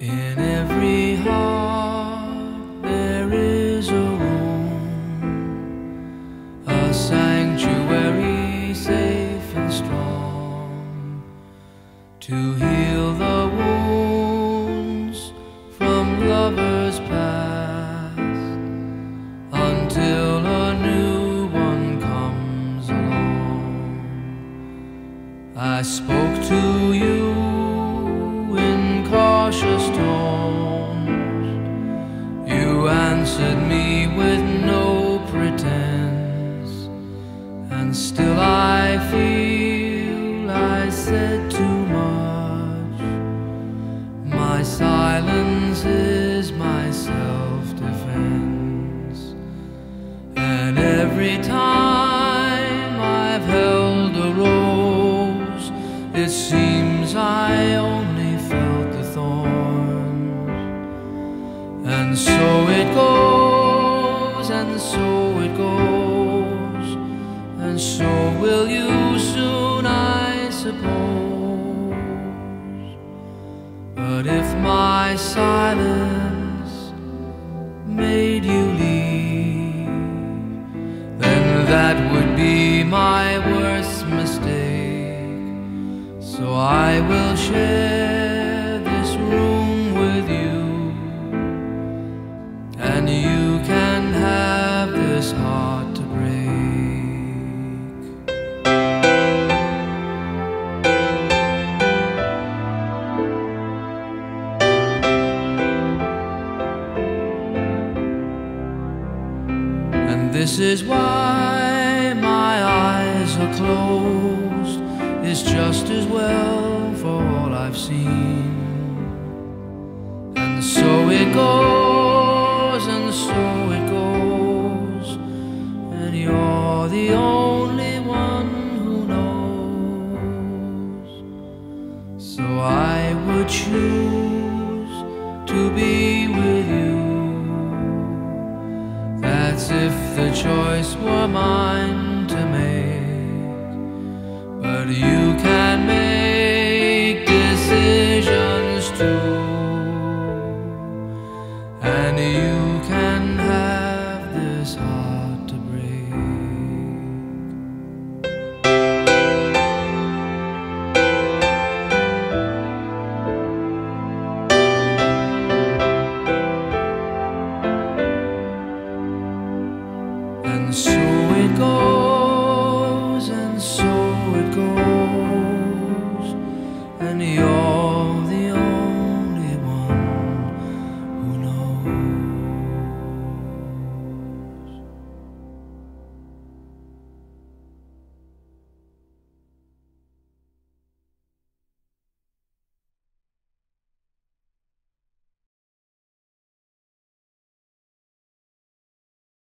In every heart there is a room, a sanctuary safe and strong to heal the wounds from lovers past until a new one comes along. I spoke. Still I feel I said too much. My silence is my self defense. And every time I've held a rose, it seems I only felt the thorns. And so it goes, and so and so will you soon, I suppose. But if my silence made you leave, then that would be my worst mistake. So I will share this room with you, and you can have this heart this is why my eyes are closed. It's just as well for all I've seen. And so it goes, and so it goes. And you're the only one who knows. So I would choose the choice were mine to make. But you